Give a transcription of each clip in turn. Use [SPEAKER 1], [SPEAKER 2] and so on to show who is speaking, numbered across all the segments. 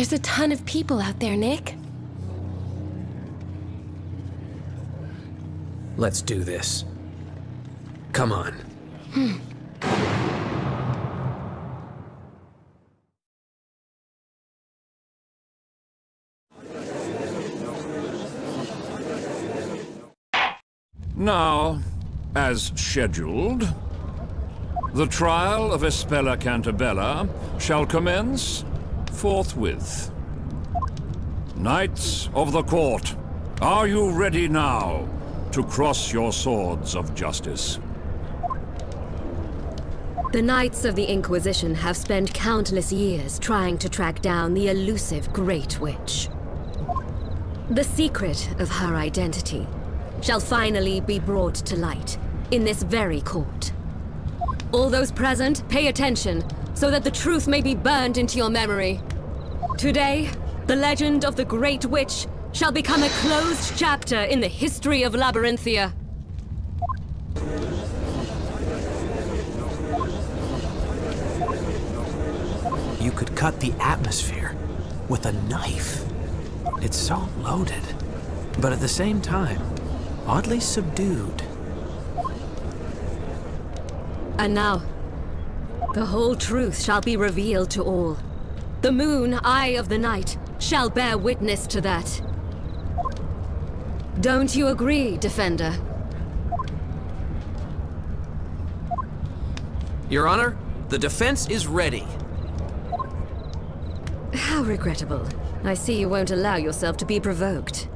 [SPEAKER 1] There's a ton of people out there, Nick.
[SPEAKER 2] Let's do this. Come on. Hmm.
[SPEAKER 3] Now, as scheduled, the trial of Espella Cantabella shall commence forthwith. Knights of the Court, are you ready now to cross your swords of justice?
[SPEAKER 4] The Knights of the Inquisition have spent countless years trying to track down the elusive Great Witch. The secret of her identity shall finally be brought to light in this very court. All those present, pay attention, so that the truth may be burned into your memory. Today, the legend of the Great Witch shall become a closed chapter in the history of Labyrinthia.
[SPEAKER 2] You could cut the atmosphere with a knife. It's so loaded, but at the same time, oddly subdued.
[SPEAKER 4] And now, the whole truth shall be revealed to all. The moon, eye of the night, shall bear witness to that. Don't you agree, Defender?
[SPEAKER 2] Your Honor, the defense is ready.
[SPEAKER 4] How regrettable. I see you won't allow yourself to be provoked.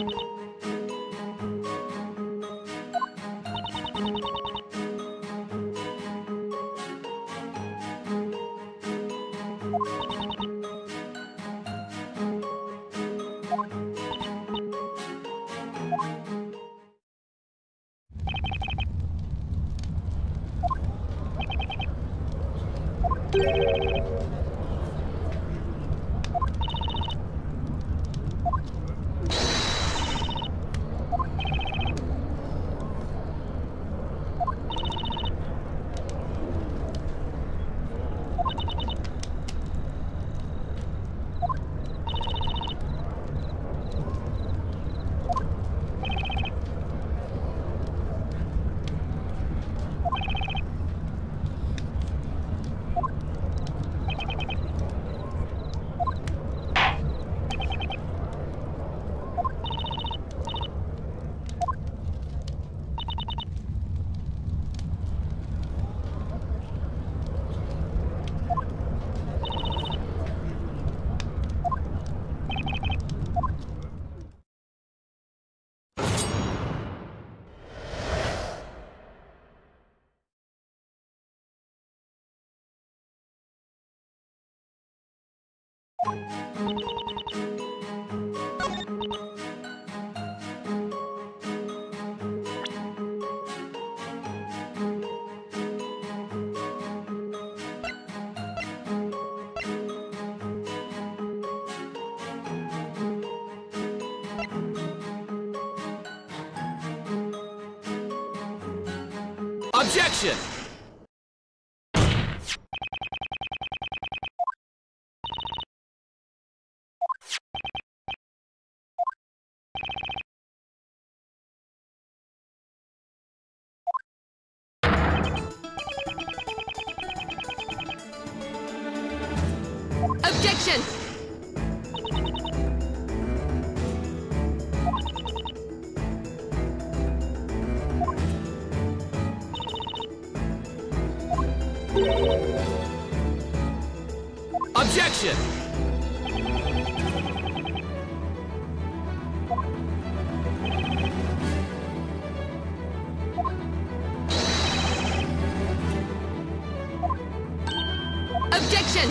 [SPEAKER 4] you
[SPEAKER 5] Objection!
[SPEAKER 4] Objection!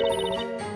[SPEAKER 6] Música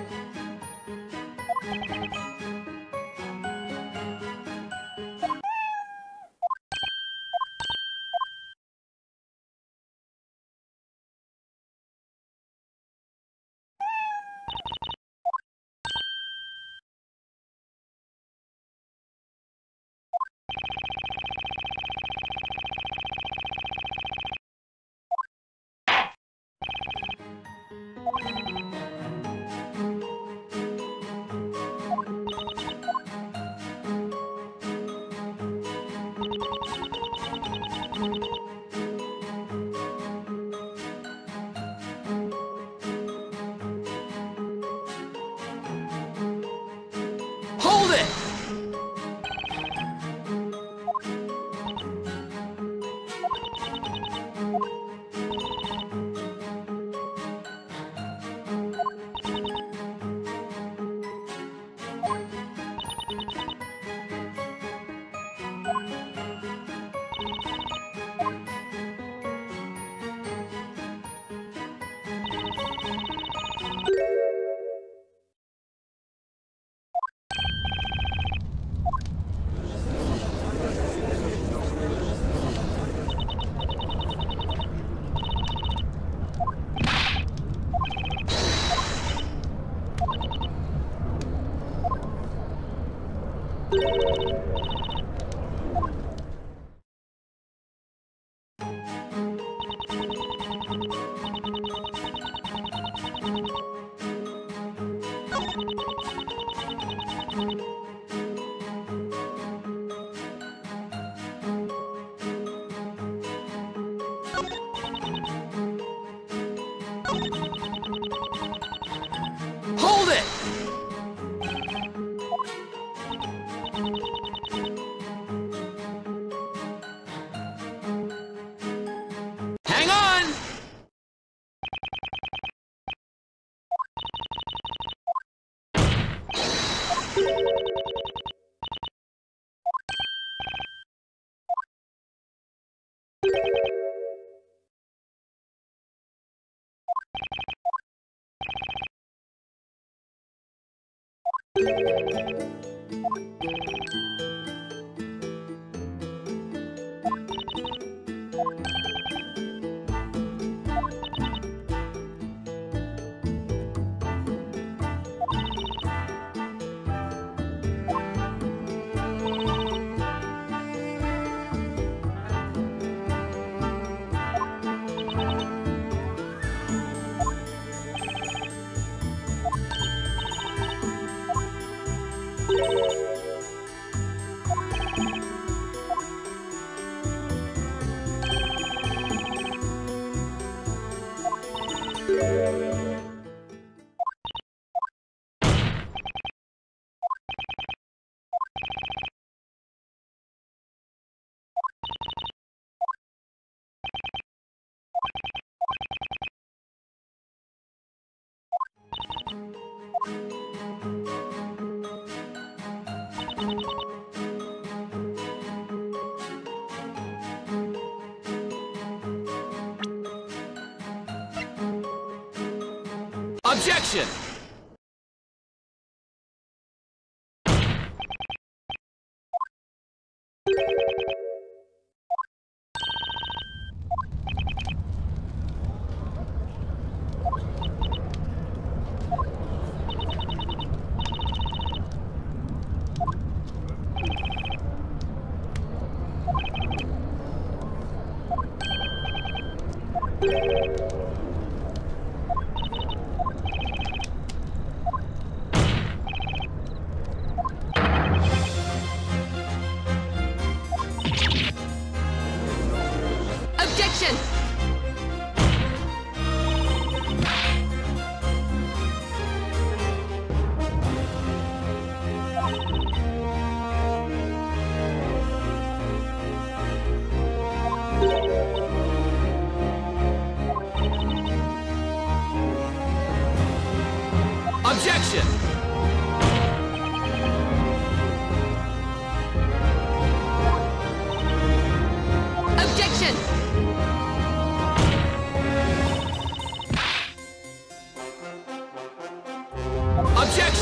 [SPEAKER 6] action!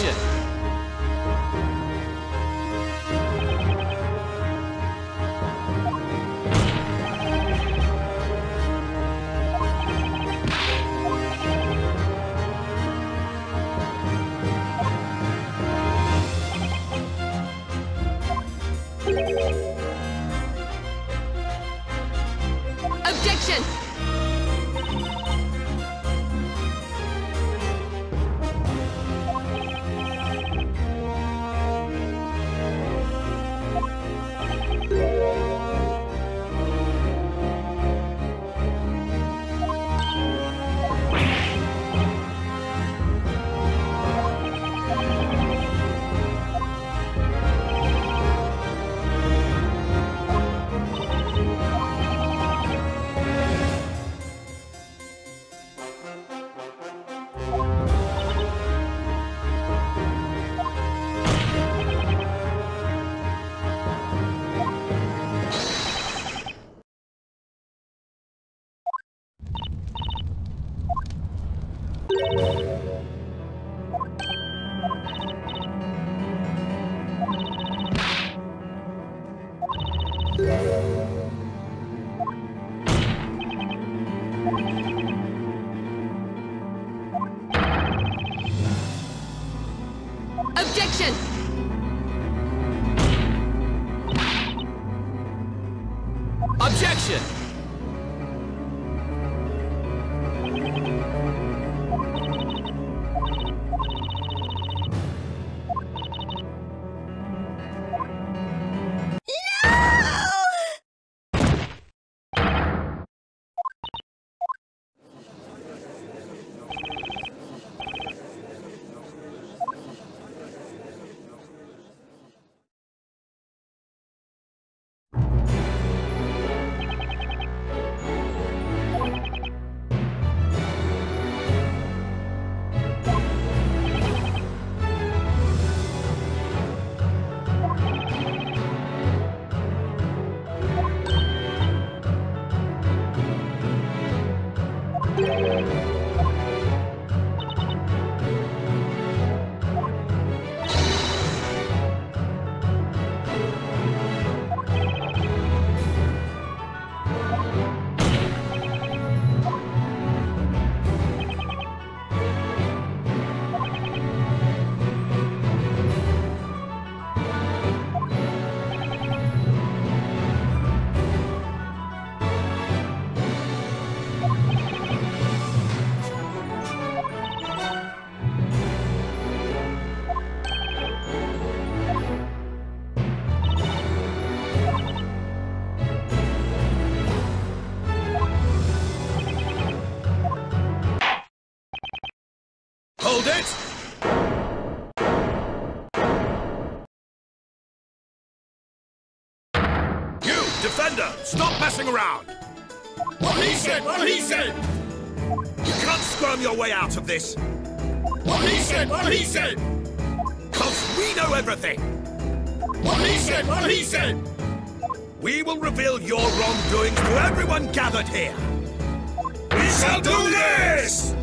[SPEAKER 6] 谢。Defender, stop messing around! What he said, what he said! You can't squirm your way out of this! What he said, what he said! Cause we know everything! What he said, what he said! We will reveal your wrongdoings to everyone gathered here! We shall do this!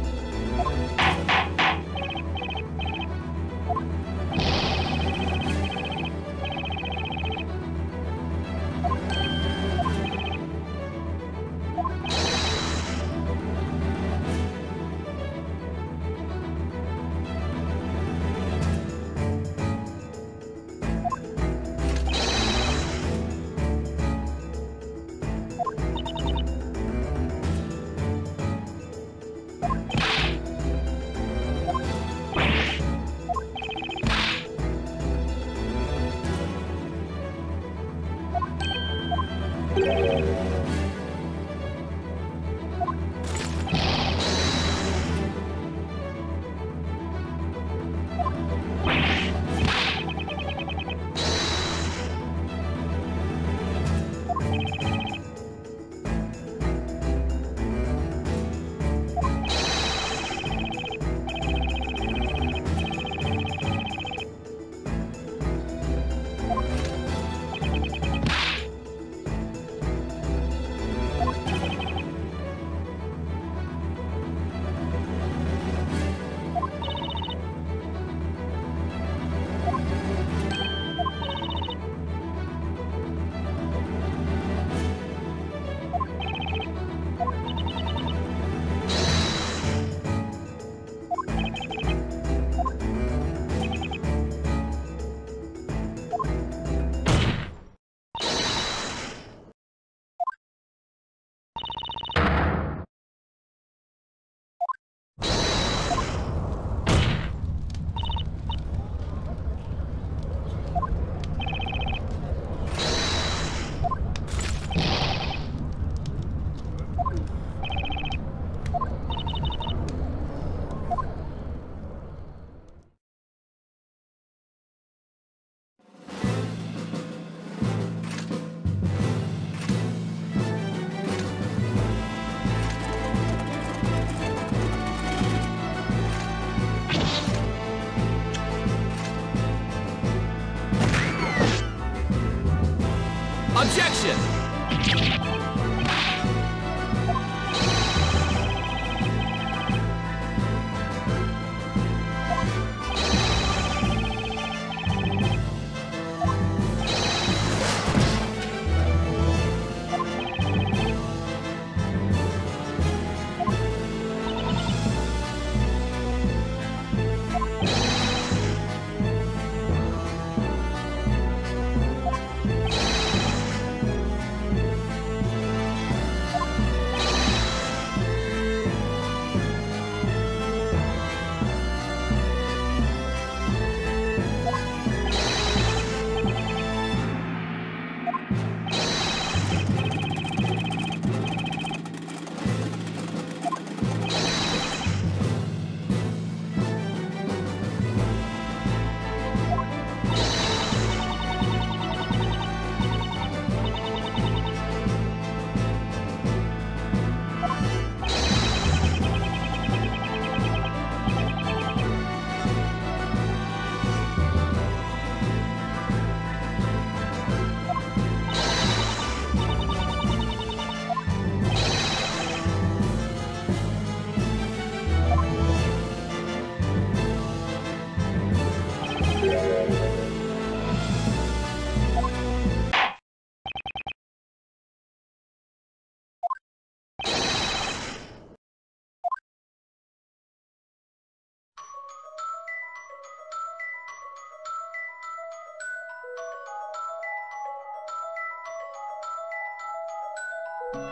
[SPEAKER 7] Thank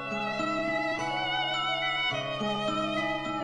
[SPEAKER 7] you.